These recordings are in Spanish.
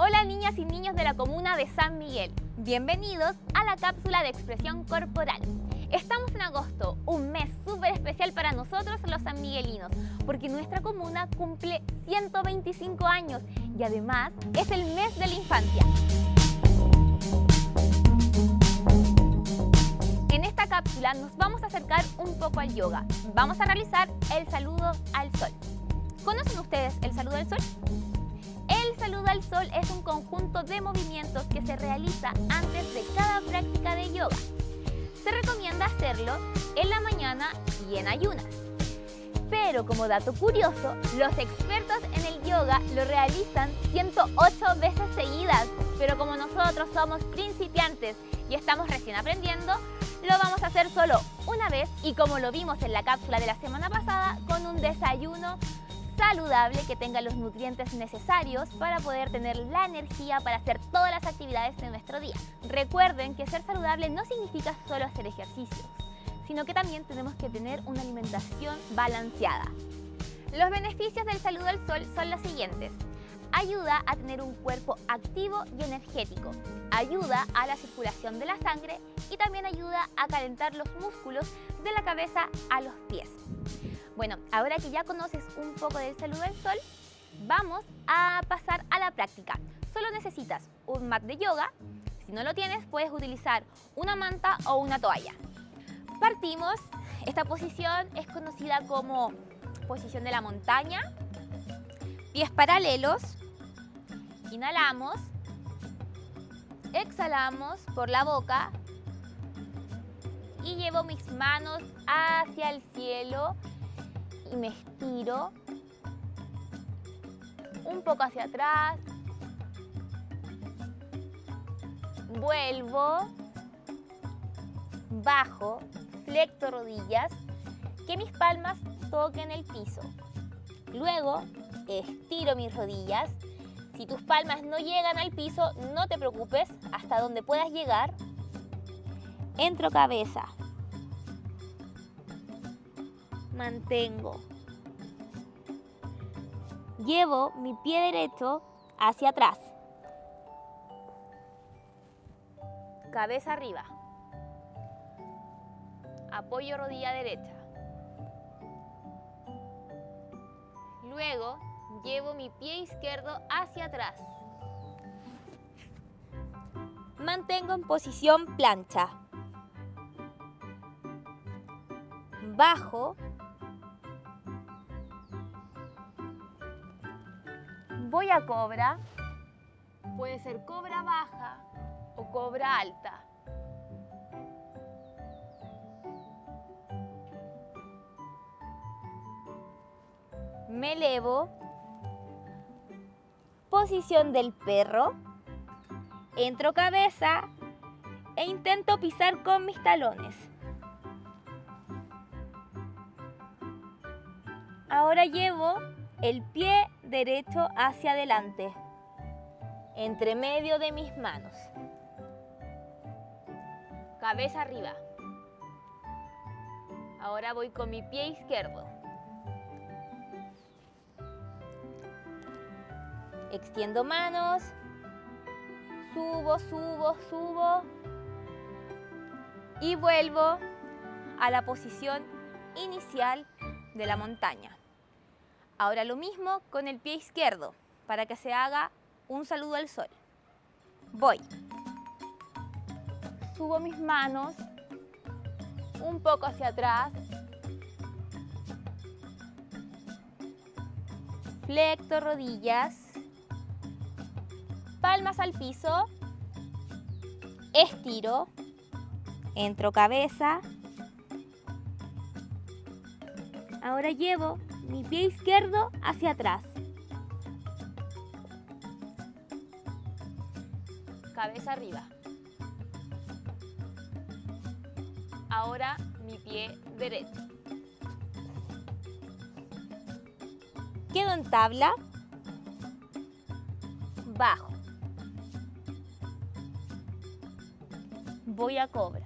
Hola niñas y niños de la comuna de San Miguel. Bienvenidos a la cápsula de expresión corporal. Estamos en agosto, un mes súper especial para nosotros los sanmiguelinos, porque nuestra comuna cumple 125 años y además es el mes de la infancia. En esta cápsula nos vamos a acercar un poco al yoga. Vamos a realizar el saludo al sol. ¿Conocen ustedes el saludo al sol? El saludo al sol es un conjunto de movimientos que se realiza antes de cada práctica de yoga. Se recomienda hacerlo en la mañana y en ayunas. Pero como dato curioso, los expertos en el yoga lo realizan 108 veces seguidas, pero como nosotros somos principiantes y estamos recién aprendiendo, lo vamos a hacer solo una vez y como lo vimos en la cápsula de la semana pasada, con un desayuno saludable que tenga los nutrientes necesarios para poder tener la energía para hacer todas las actividades de nuestro día. Recuerden que ser saludable no significa solo hacer ejercicios, sino que también tenemos que tener una alimentación balanceada. Los beneficios del saludo al sol son los siguientes. Ayuda a tener un cuerpo activo y energético. Ayuda a la circulación de la sangre y también ayuda a calentar los músculos de la cabeza a los pies. Bueno, ahora que ya conoces un poco del saludo al sol, vamos a pasar a la práctica. Solo necesitas un mat de yoga. Si no lo tienes, puedes utilizar una manta o una toalla. Partimos. Esta posición es conocida como posición de la montaña. Pies paralelos. Inhalamos. Exhalamos por la boca. Y llevo mis manos hacia el cielo y me estiro un poco hacia atrás, vuelvo, bajo, flecto rodillas, que mis palmas toquen el piso. Luego estiro mis rodillas. Si tus palmas no llegan al piso, no te preocupes, hasta donde puedas llegar. Entro cabeza, mantengo. Llevo mi pie derecho hacia atrás. Cabeza arriba. Apoyo rodilla derecha. Luego llevo mi pie izquierdo hacia atrás. Mantengo en posición plancha. Bajo voy a cobra, puede ser cobra baja o cobra alta. Me elevo, posición del perro, entro cabeza e intento pisar con mis talones. Ahora llevo el pie derecho hacia adelante, entre medio de mis manos. Cabeza arriba. Ahora voy con mi pie izquierdo. Extiendo manos. Subo, subo, subo. Y vuelvo a la posición inicial de la montaña. Ahora lo mismo con el pie izquierdo, para que se haga un saludo al sol. Voy. Subo mis manos un poco hacia atrás. Flecto rodillas. Palmas al piso. Estiro. Entro cabeza. Ahora llevo mi pie izquierdo hacia atrás. Cabeza arriba. Ahora mi pie derecho. Quedo en tabla. Bajo. Voy a cobra.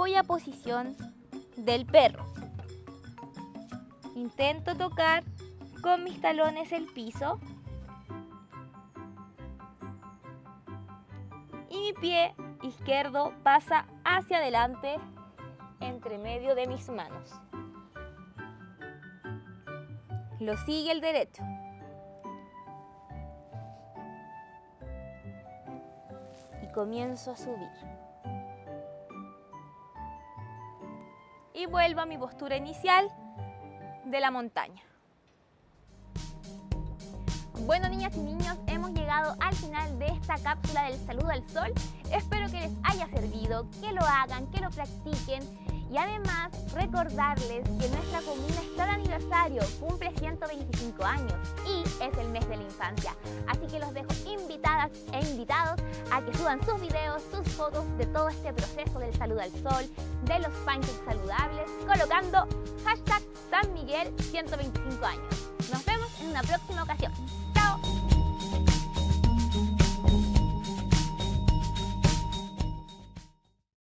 voy a posición del perro. Intento tocar con mis talones el piso. Y mi pie izquierdo pasa hacia adelante entre medio de mis manos. Lo sigue el derecho. Y comienzo a subir. Y vuelvo a mi postura inicial de la montaña. Bueno, niñas y niños, hemos llegado al final de esta cápsula del saludo al sol. Espero que les haya servido, que lo hagan, que lo practiquen y además recordarles que nuestra comuna está de aniversario, cumple 125 años y es el mes de la infancia. Así que los dejo invitadas e invitados a que suban sus videos, sus fotos de todo este proceso del saludo al sol, de los pancakes saludables, colocando hashtag San Miguel 125 años. Nos vemos en una próxima ocasión.